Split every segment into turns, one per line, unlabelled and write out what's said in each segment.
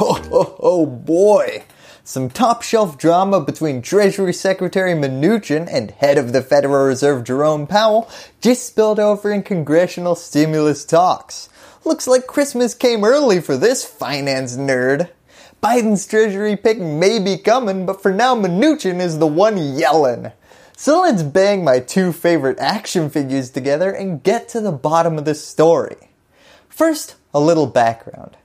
Oh, boy! Some top shelf drama between Treasury Secretary Mnuchin and head of the Federal Reserve Jerome Powell just spilled over in congressional stimulus talks. Looks like Christmas came early for this finance nerd. Biden's Treasury pick may be coming, but for now Mnuchin is the one yelling. So let's bang my two favorite action figures together and get to the bottom of this story. First, a little background.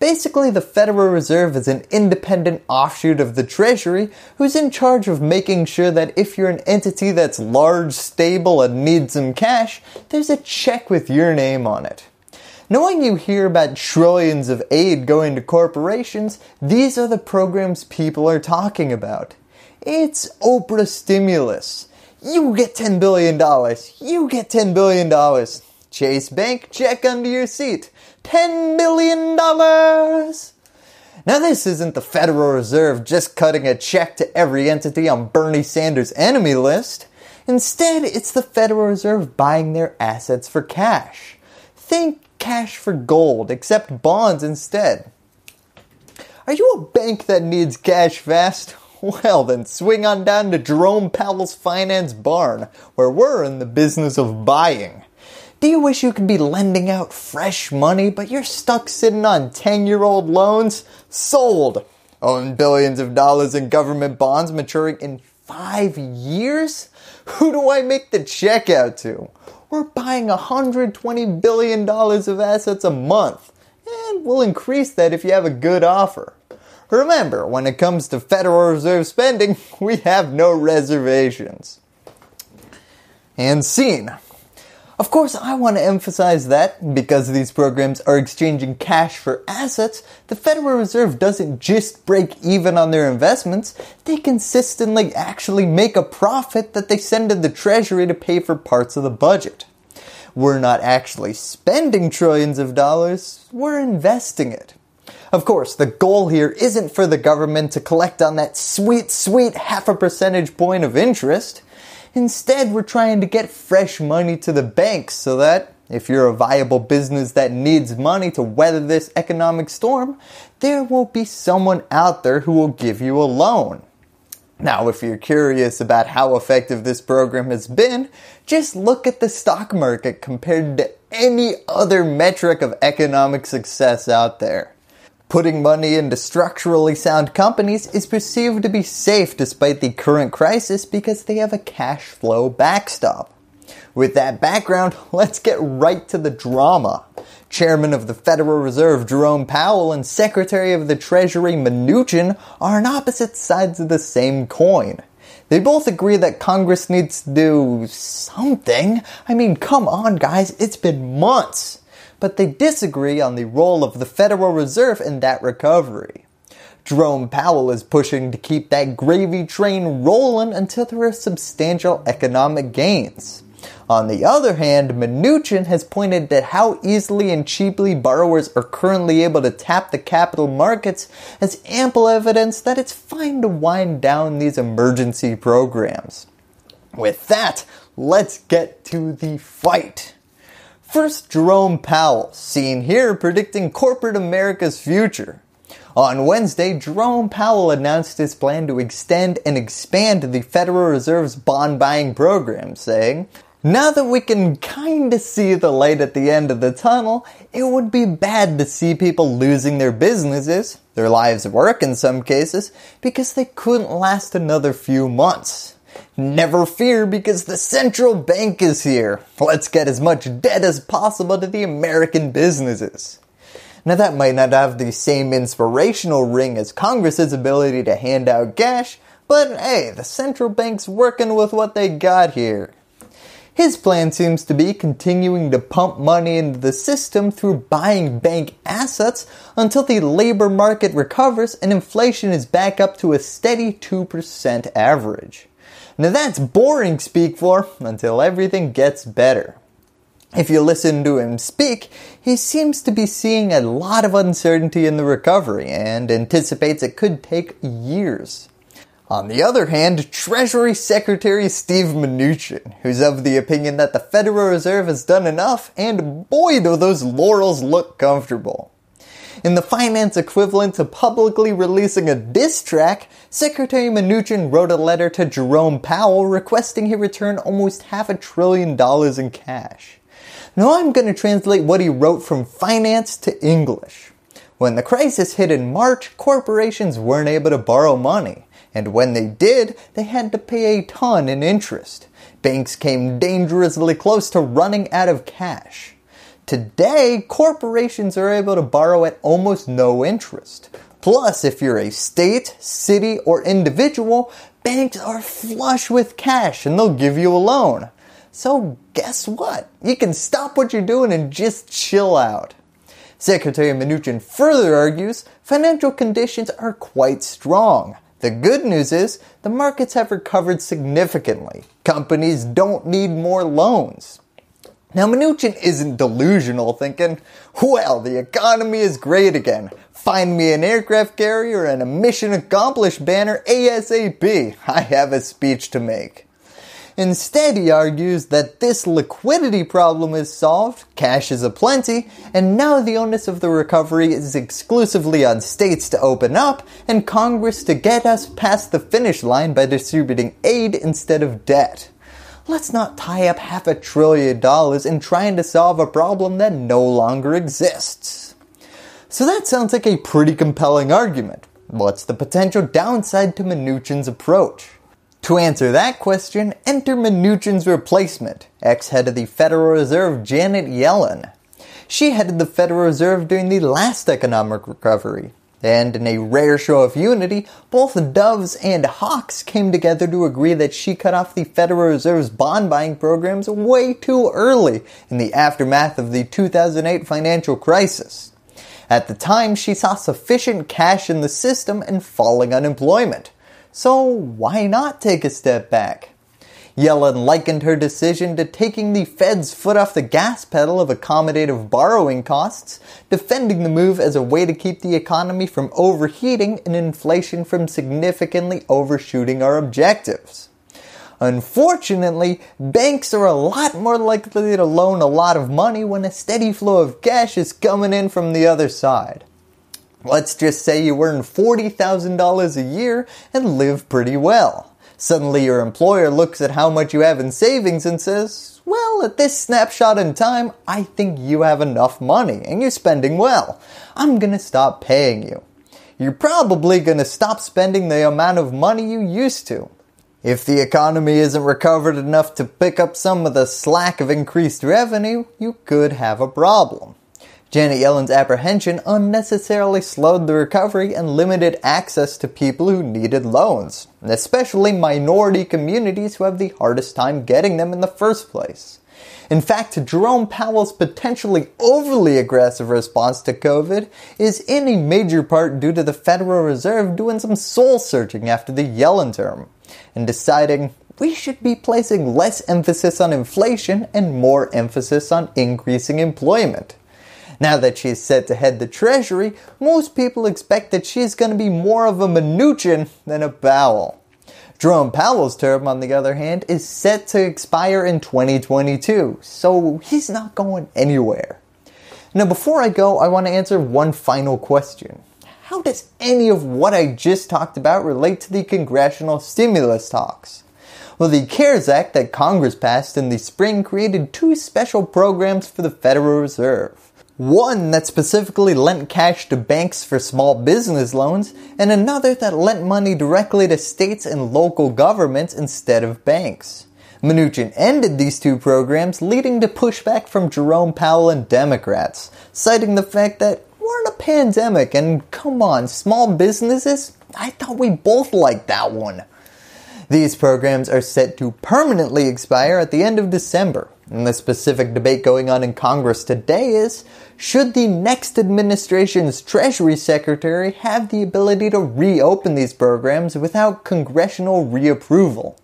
Basically, the Federal Reserve is an independent offshoot of the Treasury who's in charge of making sure that if you're an entity that's large, stable, and needs some cash, there's a check with your name on it. Knowing you hear about trillions of aid going to corporations, these are the programs people are talking about. It's Oprah stimulus. You get $10 billion. You get $10 billion. Chase Bank, check under your seat. $10 million. Now this isn't the Federal Reserve just cutting a check to every entity on Bernie Sanders' enemy list. Instead, it's the Federal Reserve buying their assets for cash. Think cash for gold, except bonds instead. Are you a bank that needs cash fast? Well then swing on down to Jerome Powell's Finance Barn, where we're in the business of buying. Do you wish you could be lending out fresh money, but you're stuck sitting on 10 year old loans? Sold! Own billions of dollars in government bonds maturing in five years? Who do I make the check out to? We're buying $120 billion of assets a month, and we'll increase that if you have a good offer. Remember, when it comes to Federal Reserve spending, we have no reservations. And scene. Of course, I want to emphasize that because these programs are exchanging cash for assets, the Federal Reserve doesn't just break even on their investments, they consistently actually make a profit that they send to the Treasury to pay for parts of the budget. We're not actually spending trillions of dollars, we're investing it. Of course, the goal here isn't for the government to collect on that sweet, sweet half a percentage point of interest. Instead, we're trying to get fresh money to the banks so that if you're a viable business that needs money to weather this economic storm, there will be someone out there who will give you a loan. Now, if you're curious about how effective this program has been, just look at the stock market compared to any other metric of economic success out there. Putting money into structurally sound companies is perceived to be safe despite the current crisis because they have a cash flow backstop. With that background, let's get right to the drama. Chairman of the Federal Reserve Jerome Powell and Secretary of the Treasury Mnuchin are on opposite sides of the same coin. They both agree that Congress needs to do something. I mean, come on guys, it's been months but they disagree on the role of the Federal Reserve in that recovery. Jerome Powell is pushing to keep that gravy train rolling until there are substantial economic gains. On the other hand, Mnuchin has pointed to how easily and cheaply borrowers are currently able to tap the capital markets as ample evidence that it's fine to wind down these emergency programs. With that, let's get to the fight. First, Jerome Powell, seen here predicting corporate America's future. On Wednesday, Jerome Powell announced his plan to extend and expand the Federal Reserve's bond buying program, saying, now that we can kinda see the light at the end of the tunnel, it would be bad to see people losing their businesses, their lives of work in some cases, because they couldn't last another few months. Never fear because the central bank is here. Let's get as much debt as possible to the American businesses. Now that might not have the same inspirational ring as Congress's ability to hand out cash, but hey, the central bank's working with what they got here. His plan seems to be continuing to pump money into the system through buying bank assets until the labor market recovers and inflation is back up to a steady 2% average. Now that's boring speak for until everything gets better. If you listen to him speak, he seems to be seeing a lot of uncertainty in the recovery and anticipates it could take years. On the other hand, Treasury Secretary Steve Mnuchin, who's of the opinion that the Federal Reserve has done enough, and boy do those laurels look comfortable. In the finance equivalent to publicly releasing a diss track, Secretary Mnuchin wrote a letter to Jerome Powell requesting he return almost half a trillion dollars in cash. Now I'm going to translate what he wrote from finance to English. When the crisis hit in March, corporations weren't able to borrow money. And when they did, they had to pay a ton in interest. Banks came dangerously close to running out of cash. Today, corporations are able to borrow at almost no interest. Plus, if you're a state, city, or individual, banks are flush with cash and they'll give you a loan. So guess what? You can stop what you're doing and just chill out. Secretary Mnuchin further argues financial conditions are quite strong. The good news is the markets have recovered significantly. Companies don't need more loans. Now Mnuchin isn't delusional thinking, well, the economy is great again. Find me an aircraft carrier and a mission accomplished banner ASAP. I have a speech to make. Instead, he argues that this liquidity problem is solved, cash is aplenty, and now the onus of the recovery is exclusively on states to open up and Congress to get us past the finish line by distributing aid instead of debt. Let's not tie up half a trillion dollars in trying to solve a problem that no longer exists. So that sounds like a pretty compelling argument. What's the potential downside to Mnuchin's approach? To answer that question, enter Mnuchin's replacement, ex-head of the Federal Reserve Janet Yellen. She headed the Federal Reserve during the last economic recovery, and in a rare show of unity, both doves and hawks came together to agree that she cut off the Federal Reserve's bond buying programs way too early in the aftermath of the 2008 financial crisis. At the time, she saw sufficient cash in the system and falling unemployment. So why not take a step back? Yellen likened her decision to taking the Fed's foot off the gas pedal of accommodative borrowing costs, defending the move as a way to keep the economy from overheating and inflation from significantly overshooting our objectives. Unfortunately, banks are a lot more likely to loan a lot of money when a steady flow of cash is coming in from the other side. Let's just say you earn $40,000 a year and live pretty well. Suddenly your employer looks at how much you have in savings and says, well, at this snapshot in time, I think you have enough money and you're spending well. I'm going to stop paying you. You're probably going to stop spending the amount of money you used to. If the economy isn't recovered enough to pick up some of the slack of increased revenue, you could have a problem. Janet Yellen's apprehension unnecessarily slowed the recovery and limited access to people who needed loans, especially minority communities who have the hardest time getting them in the first place. In fact, Jerome Powell's potentially overly aggressive response to COVID is in a major part due to the Federal Reserve doing some soul searching after the Yellen term and deciding we should be placing less emphasis on inflation and more emphasis on increasing employment. Now that she's set to head the Treasury, most people expect that she's going to be more of a Mnuchin than a Powell. Jerome Powell's term, on the other hand, is set to expire in 2022, so he's not going anywhere. Now before I go, I want to answer one final question. How does any of what I just talked about relate to the congressional stimulus talks? Well, the CARES Act that Congress passed in the spring created two special programs for the Federal Reserve. One that specifically lent cash to banks for small business loans, and another that lent money directly to states and local governments instead of banks. Mnuchin ended these two programs, leading to pushback from Jerome Powell and Democrats, citing the fact that we're in a pandemic and come on, small businesses? I thought we both liked that one. These programs are set to permanently expire at the end of December, and the specific debate going on in Congress today is, should the next administration's Treasury Secretary have the ability to reopen these programs without congressional reapproval?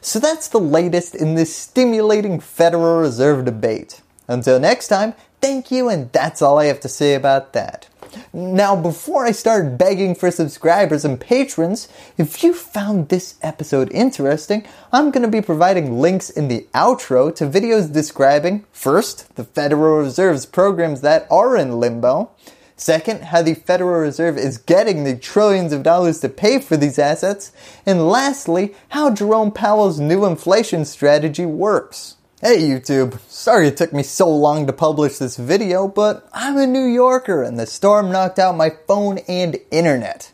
So that's the latest in this stimulating Federal Reserve debate. Until next time, thank you and that's all I have to say about that. Now, before I start begging for subscribers and patrons, if you found this episode interesting, I'm going to be providing links in the outro to videos describing, first, the Federal Reserve's programs that are in limbo, Second, how the Federal Reserve is getting the trillions of dollars to pay for these assets. And lastly, how Jerome Powell's new inflation strategy works. Hey YouTube, sorry it took me so long to publish this video, but I'm a New Yorker and the storm knocked out my phone and internet.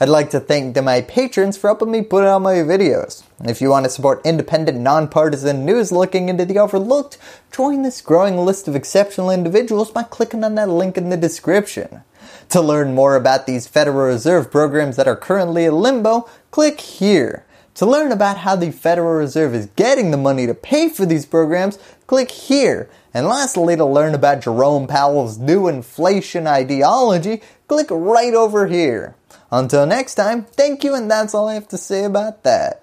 I'd like to thank my patrons for helping me put out my videos. If you want to support independent, nonpartisan news looking into the overlooked, join this growing list of exceptional individuals by clicking on that link in the description. To learn more about these Federal Reserve programs that are currently in limbo, click here. To learn about how the Federal Reserve is getting the money to pay for these programs, click here. And lastly, to learn about Jerome Powell's new inflation ideology, click right over here. Until next time, thank you and that's all I have to say about that.